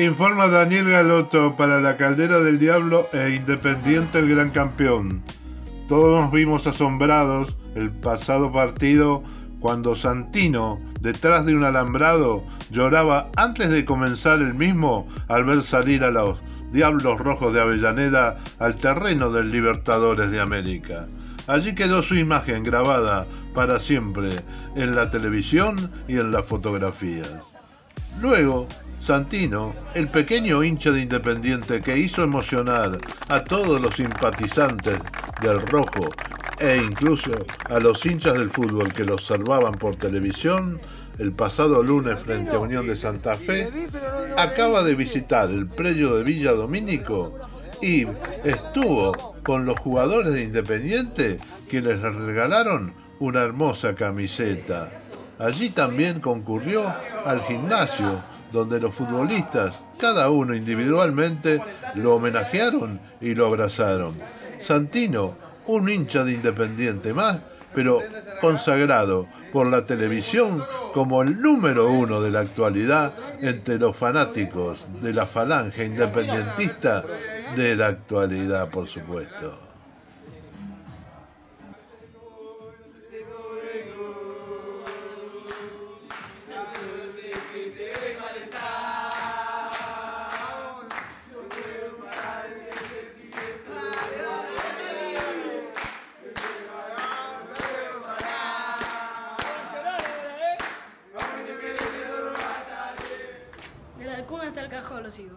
Informa Daniel Galoto para la Caldera del Diablo e Independiente el Gran Campeón. Todos nos vimos asombrados el pasado partido cuando Santino, detrás de un alambrado, lloraba antes de comenzar el mismo al ver salir a los Diablos Rojos de Avellaneda al terreno del Libertadores de América. Allí quedó su imagen grabada para siempre en la televisión y en las fotografías. Luego, Santino, el pequeño hincha de Independiente que hizo emocionar a todos los simpatizantes del Rojo e incluso a los hinchas del fútbol que lo observaban por televisión el pasado lunes frente a Unión de Santa Fe, acaba de visitar el predio de Villa Domínico y estuvo con los jugadores de Independiente que les regalaron una hermosa camiseta. Allí también concurrió al gimnasio donde los futbolistas, cada uno individualmente, lo homenajearon y lo abrazaron. Santino, un hincha de Independiente más, pero consagrado por la televisión como el número uno de la actualidad entre los fanáticos de la falange independentista de la actualidad, por supuesto. Cuna hasta el cajón lo sigo.